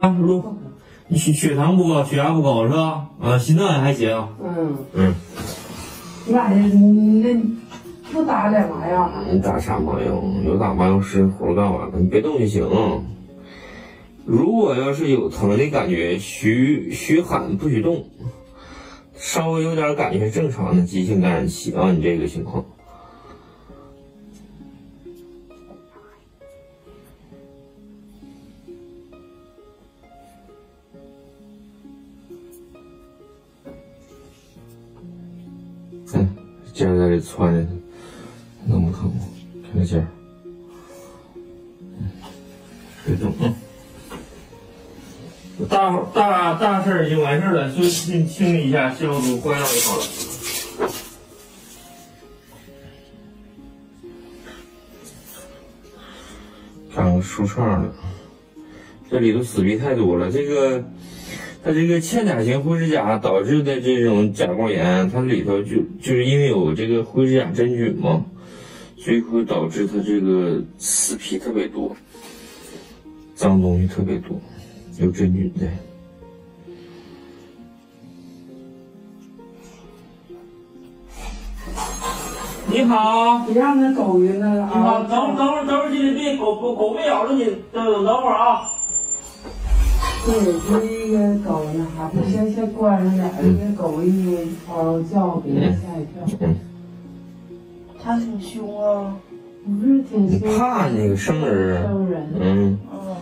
啊，录，你血血糖不高，血压不高是吧？啊，心脏也还行。嗯，嗯，你那不打点麻药啊？你打啥麻药？有打麻药是活干完了，你别动就行。如果要是有疼的感觉，虚虚喊不许动，稍微有点感觉正常的急性感染期啊，你这个情况。嗯，尖儿在这窜着呢，能不疼吗？看这尖儿，嗯，别动啊。大大大事儿已经完事儿了，就清清理一下，消毒关上就好了。长个树杈了，这里头死皮太多了。这个，它这个嵌甲型灰指甲导致的这种甲沟炎，它里头就就是因为有这个灰指甲真菌嘛，所以会导致它这个死皮特别多，脏东西特别多。有真菌的。你好，别让那狗晕了你好，啊！等等会儿，等会儿，今天别狗狗狗别咬着你，等等等会儿啊。对，这个狗那啥，不先先关上点儿，那狗一嗷叫，别人吓一跳。嗯，它挺凶啊。不是挺你凶，怕那个生人？生人。嗯，嗯，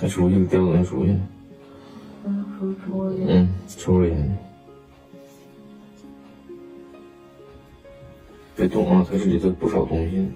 他出去叼东西出去了。嗯，说说的。嗯，抽着烟。别动啊，它这里头不少东西呢。